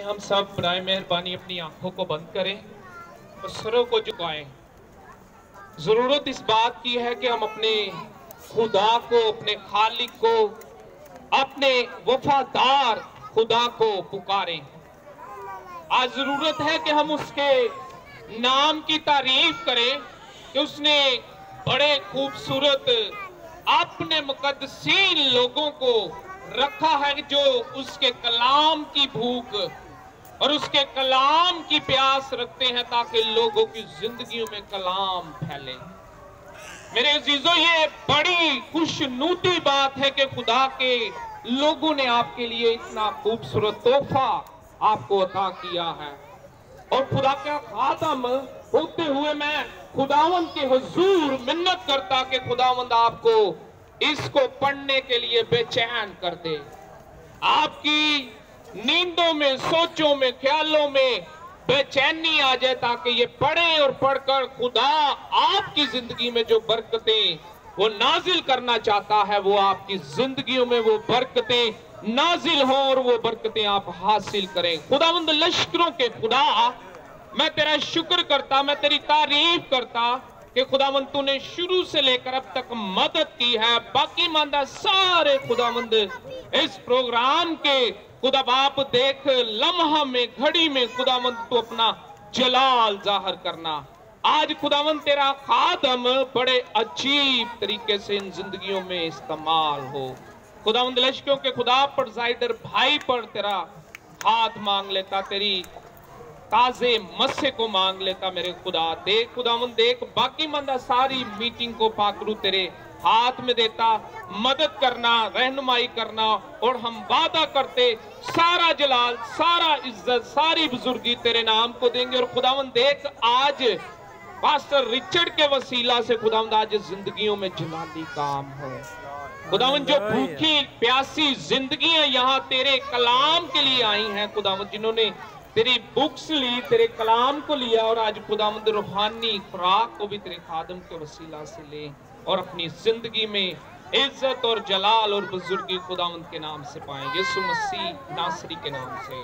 आए हम सब बरए मेहरबानी अपनी आँखों को बंद करें और सरों को झुकाएँ। ज़रूरत इस बात की है कि हम अपने खुदा को, अपने खालिक को, अपने वफादार खुदा को पुकारें। आज ज़रूरत है कि हम उसके नाम की तारीफ़ करें कि उसने बड़े खूबसूरत, अपने मुकदसीन लोगों को रखा है जो उसके कलाम की भूख और उसके कलाम की प्यास रखते हैं ताकि लोगों की जिंदगियों में कलाम फैले। मेरे अजीजों, ये बड़ी खुशनूती बात है कि खुदा के लोगों ने आपके लिए इतना खूबसूरत तोहफा आपको अता किया है। और खुदा का खातम होते हुए मैं खुदावंद के हुजूर मिन्नत करता कि खुदावंद आपको इसको पढ़ने के लिए बेचैन कर दे। आपकी नींदों में, सोचों में, ख्यालों में बेचैनी आ जाए ताकि ये पढ़े और पढ़कर खुदा आपकी ज़िंदगी में जो बरकतें वो नाजिल करना चाहता है, वो आपकी जिंदगियों में वो बरकतें नाजिल हो और वो बरकतें आप हासिल करें। खुदावंद, लश्करों के खुदा, मैं तेरा शुक्र करता, मैं तेरी तारीफ़ करता कि खुदावंद, तूने शुरू से लेकर अब तक मदद की है। बाकी मानदा सारे खुदावंद इस प्रोग्राम के खुदा बाप, देख, लम्हा में, घड़ी में खुदावंद तू अपना जलाल ज़ाहिर करना। आज खुदावंद तेरा खादम बड़े अजीब तरीके से इन जिंदगियों में इस्तेमाल हो। खुदावंद लश्कों के खुदा पर जाइडर भाई पर तेरा हाथ मांग लेता, तेरी ताजे मस्से को मांग लेता मेरे खुदा। देख खुदावन देख, बाकी मंदा सारी मीटिंग को पाकरू तेरे हाथ में देता मदद करना रहनुमाई करना और हम वादा करते सारा जलाल सारा इज़्ज़त सारी बुजुर्गी तेरे नाम को देंगे और खुदावन देख आज पास्टर रिचर्ड के वसीला से खुदावंद आज जिंदगियों में जलाली काम हो। खुदावन जो भूखी प्यासी जिंदगियाँ यहाँ तेरे कलाम के लिए आई हैं खुदावन जिन्होंने तेरी बुक्स ली, तेरे कलाम को लिया और आज खुदामंद रूहानी खुराक को भी तेरे खादम के वसीला से ले और अपनी ज़िंदगी में इज़्ज़त और जलाल और बुजुर्गी खुदामंद के नाम से पाए। यीशु मसीह नासरी के नाम से।